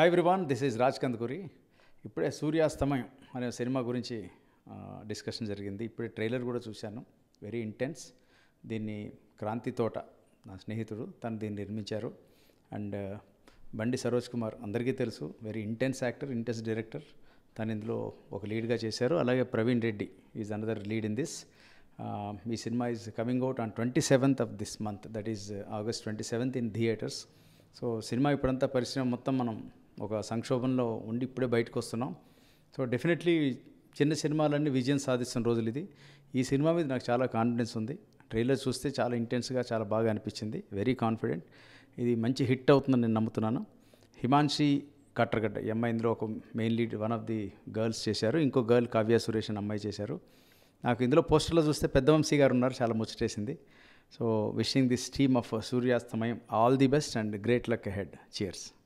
Hi everyone this is Raj Kandukuri ఇప్పుడే సూర్యాస్తమయం అనే cinema గురించి డిస్కషన్ జరిగింది. ఇప్పుడే ట్రైలర్ కూడా చూశాను. వెరీ ఇంటెన్స్ దీన్ని క్రాంతి తోట నా స్నేహితుడు తను దీన్ని నిర్మించారు. అండ్ బండి సరోజ్ కుమార్ అందరికీ తెలుసు. Very intense actor intense director తను ఇందులో ఒక లీడ్గా చేశారు. అలాగే Praveen Reddy is another lead in this ఈ cinema is coming out on twenty seventh of this month that is August twenty seventh in theatres so cinema ఇప్పుడంతా పరిశ్రమ మొత్తం మనం ఒక సంక్షోభంలో ఉండి ఇప్పుడే బయటకు వస్తున్నాం. సో డెఫినెట్లీ చిన్న సినిమాలన్నీ విజయం సాధిస్తున్న రోజులు ఇది. ఈ సినిమా మీద నాకు చాలా కాన్ఫిడెన్స్ ఉంది. ట్రైలర్ చూస్తే చాలా ఇంటెన్స్గా చాలా బాగా అనిపించింది. వెరీ కాన్ఫిడెంట్ ఇది మంచి హిట్ అవుతుందని నేను నమ్ముతున్నాను. హిమాన్షి కట్టరగడ్డ ఈ అమ్మాయి ఇందులో ఒక main lead one of the girls చేశారు. ఇంకో గర్ల్ కావ్య సురేష్ అని అమ్మాయి చేశారు. నాకు ఇందులో పోస్టర్లో చూస్తే పెద్దవంశీ గారు ఉన్నారు చాలా ముచ్చటేసింది. So wishing this team of Suryasthamayam all the best and great luck head cheers